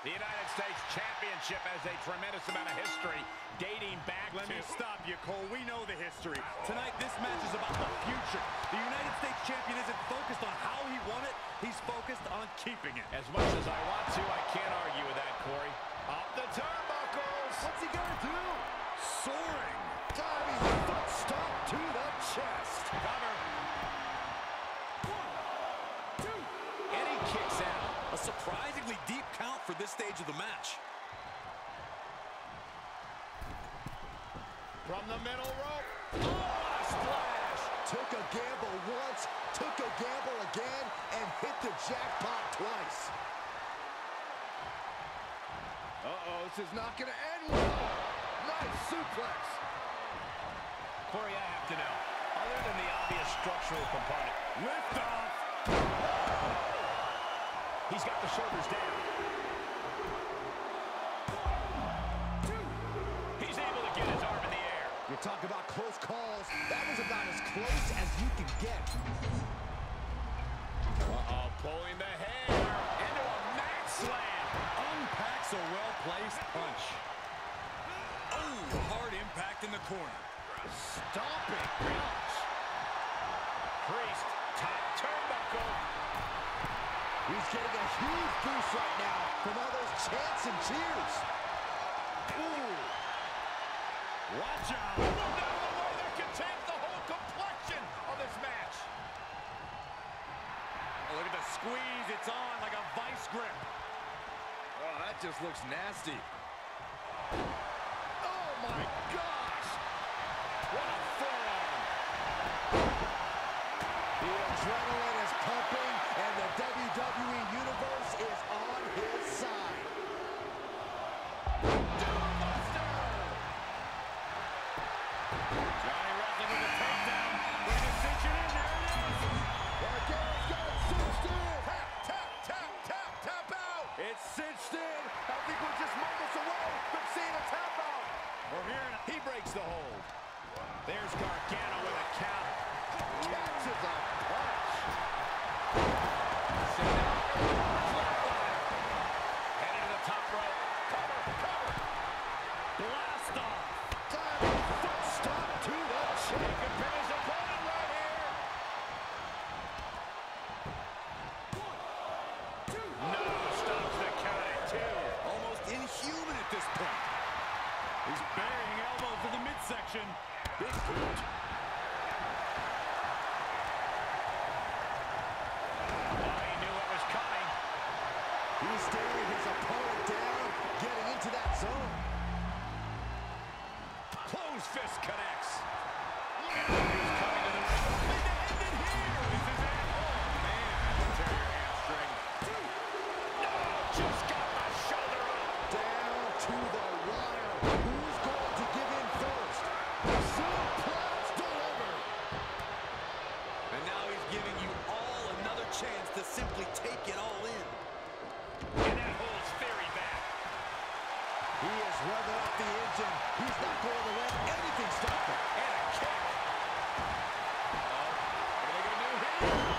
The United States Championship has a tremendous amount of history dating back Let to... me stop you, Cole. We know the history. Tonight, this match is about the future. The United States champion isn't focused on how he won it. He's focused on keeping it. As much as I want to, I can't argue with that, Corey. Up the turnbuckles. What's he gonna do? Soaring. Diving foot stomp to the chest. Cover. And he kicks out. A surprisingly deep count for this stage of the match. From the middle rope. Oh, a splash. Took a gamble once, took a gamble again, and hit the jackpot twice. Uh-oh, this is not gonna end well. Nice suplex. Corey, I have to know, other than the obvious structural component, Lift off. He's got the shoulders down. He's able to get his arm in the air. You talk about close calls. That was about as close as you can get. Uh-oh, pulling chants and cheers. Ooh. Watch out. Look out the way that can change the whole complexion of this match. Oh, look at the squeeze. It's on like a vice grip. Oh, that just looks nasty. No, stops the count at two. Almost inhuman at this point. He's burying elbows to the midsection. Big boot. you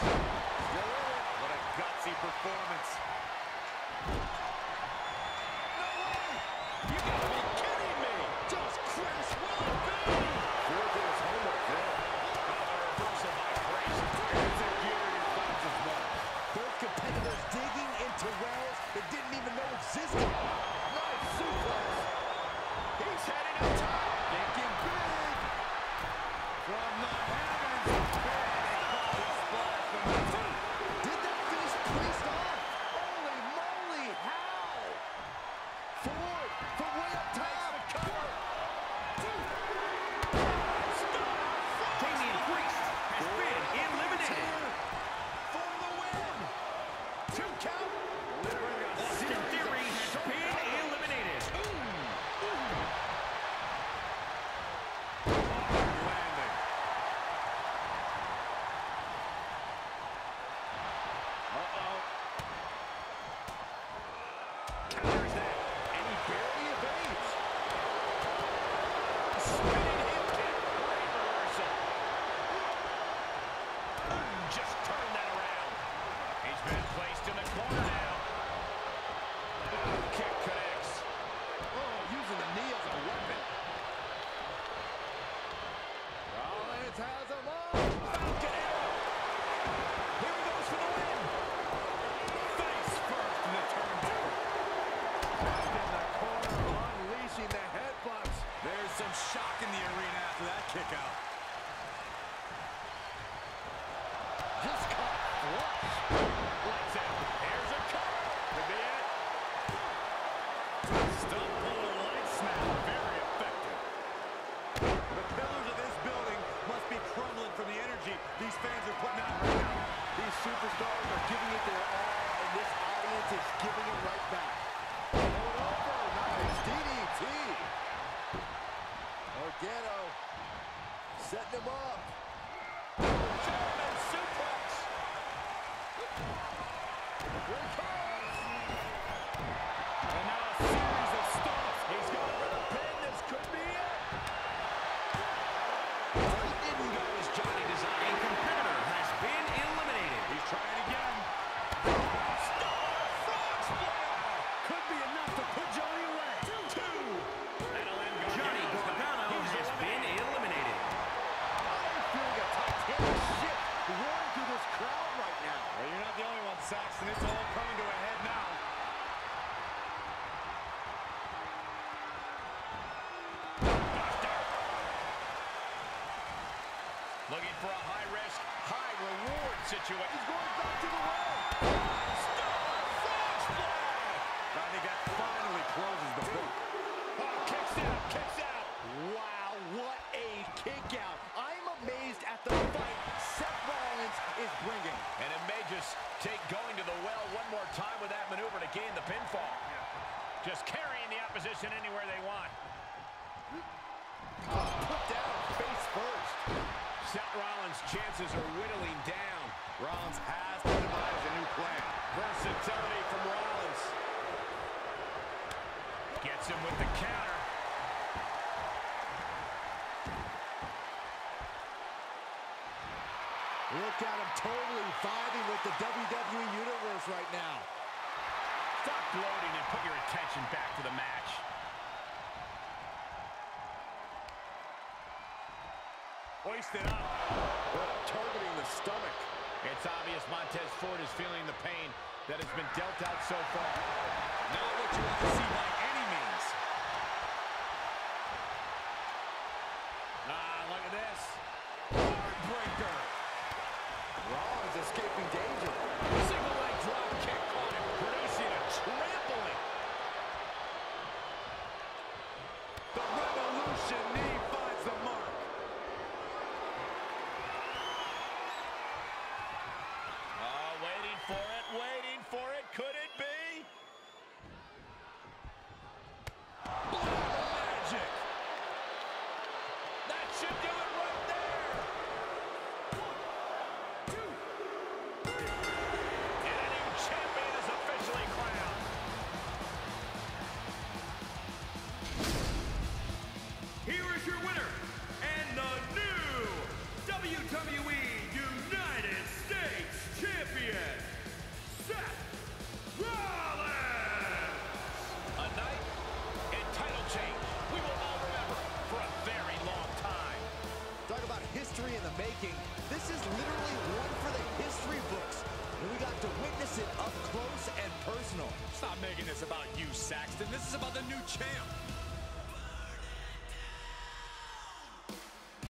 What a gutsy performance. No way. You gotta be kidding me. Just crash Will it be? Ford goes home with that. Oh, the reversal by Grace. It's a gear he finds his mark. Both competitors digging into wells that didn't even know existed. Nice suplex. He's heading up top. Thinking big. From the heavens. Big splash from the top. Did that finish Priest off? Holy moly, how? Ford from way up Finally closes the book. What a kick out. I'm amazed at the fight Seth Rollins is bringing. And it may just take going to the well one more time with that maneuver to gain the pinfall. Just carrying the opposition anywhere they want. Put down face first. Seth Rollins' chances are whittling down. Rollins has to devise a new plan. Versatility from Rollins. Gets him with the counter. Look at him totally vibing with the WWE Universe right now. Stop gloating and put your attention back to the match. Hoisted up. Targeting the stomach. It's obvious Montez Ford is feeling the pain that has been dealt out so far. Not what you want to see by any means. This is literally one for the history books. And we got to witness it up close and personal. Stop making this about you, Saxton. This is about the new champ.